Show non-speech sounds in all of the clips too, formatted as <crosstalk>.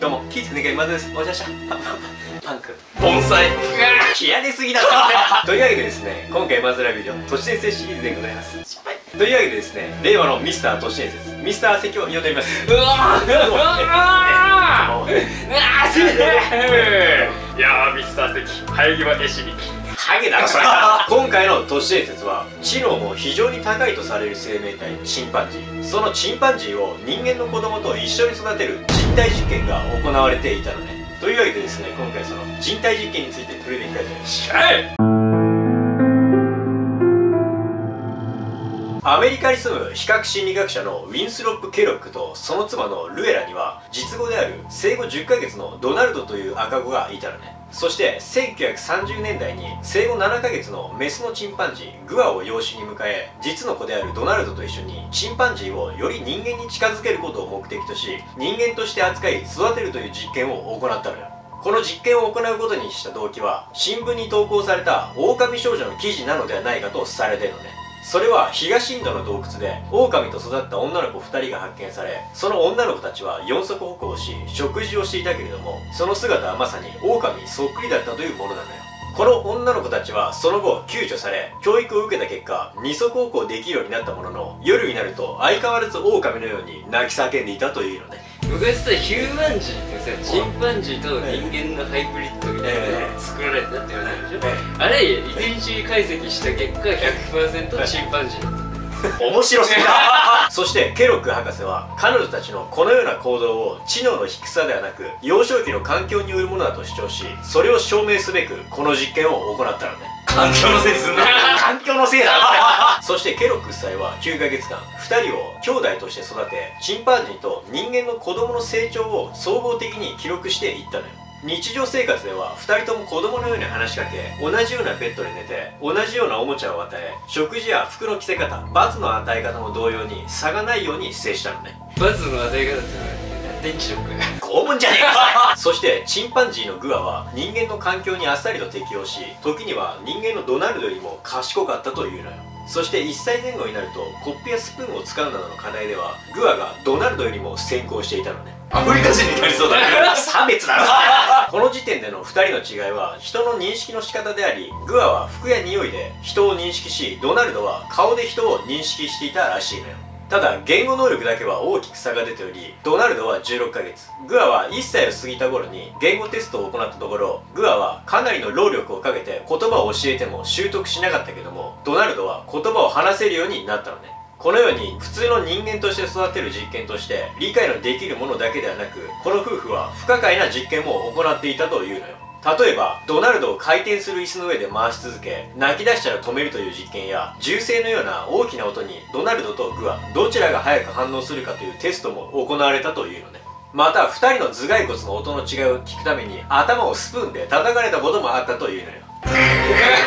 どうもキーツネガイマズです。おじゃしゃパンク。盆栽。気合いすぎだろ <laughs> というわけでですね今回マズラビデオ都市伝説シリーズでございます。失敗。というわけでですね令和のミスター都市伝説ミスター関を呼んでおります。うわー。うわー。<laughs> うわー。すげえいやーミスター関生え際絵師にハゲだろそれ。<laughs> 今回の都市伝説は知能も非常に高いとされる生命体チンパンジー。そのチンパンジーを人間の子供と一緒に育てる人体実験が行われていたのね。というわけでですね今回その人体実験について触れていきたいと思い！ますアメリカに住む比較心理学者のウィンスロップ・ケロックとその妻のルエラには実母である生後10ヶ月のドナルドという赤子がいたのねそして1930年代に生後7ヶ月のメスのチンパンジーグアを養子に迎え実の子であるドナルドと一緒にチンパンジーをより人間に近づけることを目的とし人間として扱い育てるという実験を行ったのよ。この実験を行うことにした動機は新聞に投稿された狼少女の記事なのではないかとされてるのね。それは東インドの洞窟で狼と育った女の子2人が発見されその女の子たちは四足歩行し食事をしていたけれどもその姿はまさに狼にそっくりだったというものなのよ。この女の子たちはその後救助され教育を受けた結果二足歩行できるようになったものの夜になると相変わらず狼のように泣き叫んでいたというのね昔さヒューマンジーってさチンパンジーと人間のハイブリッドみたいなのが作られたって言われるでしょ、あれ遺伝子解析した結果100%チンパンジー。だった面白すぎだ <laughs> そしてケロック博士は彼女たちのこのような行動を知能の低さではなく幼少期の環境によるものだと主張しそれを証明すべくこの実験を行ったのね環境のせいにすんな。環境のせいだろ <laughs> そしてケロック夫妻は9ヶ月間2人を兄弟として育てチンパンジーと人間の子供の成長を総合的に記録していったのよ。日常生活では2人とも子供のように話しかけ同じようなベッドで寝て同じようなおもちゃを与え食事や服の着せ方罰の与え方も同様に差がないように接したのね。罰の与え方ってのは電気ショック。<laughs> 拷問じゃねえか。そしてチンパンジーのグアは人間の環境にあっさりと適応し時には人間のドナルドよりも賢かったというのよ。そして1歳前後になるとコップやスプーンを使うなどの課題ではグアがドナルドよりも先行していたのね。アフリカ人になりそうだね。<laughs> 差別だろ。<laughs> この時点での2人の違いは人の認識の仕方でありグアは服や匂いで人を認識しドナルドは顔で人を認識していたらしいのよただ言語能力だけは大きく差が出ておりドナルドは16ヶ月。グアは1歳を過ぎた頃に言語テストを行ったところグアはかなりの労力をかけて言葉を教えても習得しなかったけどもドナルドは言葉を話せるようになったのね。このように普通の人間として育てる実験として理解のできるものだけではなくこの夫婦は不可解な実験も行っていたというのよ。例えばドナルドを回転する椅子の上で回し続け泣き出したら止めるという実験や銃声のような大きな音にドナルドとグアどちらが早く反応するかというテストも行われたというのね。また2人の頭蓋骨の音の違いを聞くために頭をスプーンで叩かれたこともあったというのよ。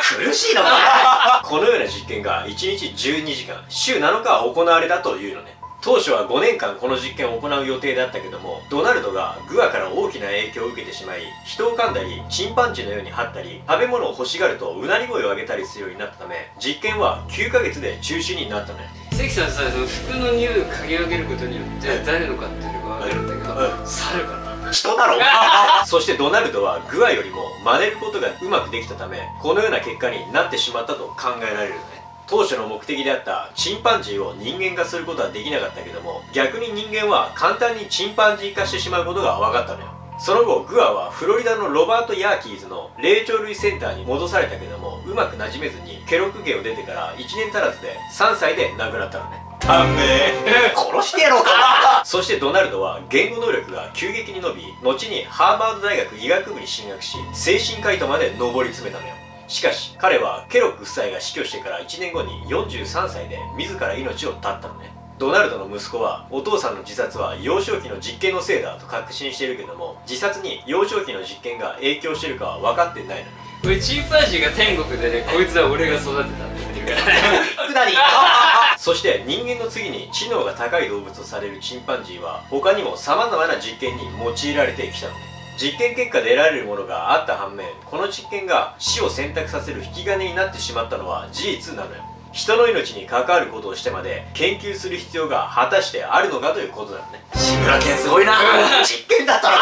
苦しいのか <laughs> このような実験が1日12時間週7日行われたというのね当初は5年間この実験を行う予定だったけどもドナルドがグアから大きな影響を受けてしまい人を噛んだりチンパンジーのように張ったり食べ物を欲しがるとうなり声を上げたりするようになったため実験は9ヶ月で中止になったのよ。関さんさその服の匂いを嗅ぎ分けることによって誰のかっていうのが分かるんだけど、うん猿かな。人だろ <laughs> そしてドナルドはグアよりも真似ることがうまくできたためこのような結果になってしまったと考えられる。のね当初の目的であったチンパンジーを人間化することはできなかったけども逆に人間は簡単にチンパンジー化してしまうことが分かったのよ。その後グアはフロリダのロバート・ヤーキーズの霊長類センターに戻されたけどもうまく馴染めずにケロック家を出てから1年足らずで3歳で亡くなったのね。あんね殺してやろうかそしてドナルドは言語能力が急激に伸び後にハーバード大学医学部に進学し精神科医とまで上り詰めたのよしかし彼はケロック夫妻が死去してから1年後に43歳で自ら命を絶ったのね。ドナルドの息子はお父さんの自殺は幼少期の実験のせいだと確信しているけども自殺に幼少期の実験が影響してるかは分かってないの。よこれチンパンジーが天国でねこいつは俺が育てたって言ってるから。くだり。<laughs> そして人間の次に知能が高い動物とされるチンパンジーは他にも様々な実験に用いられてきたのね実験結果で得られるものがあった反面この実験が死を選択させる引き金になってしまったのは事実なのよ。人の命に関わることをしてまで研究する必要が果たしてあるのかということなのね。志村けんすごいな。実験だったな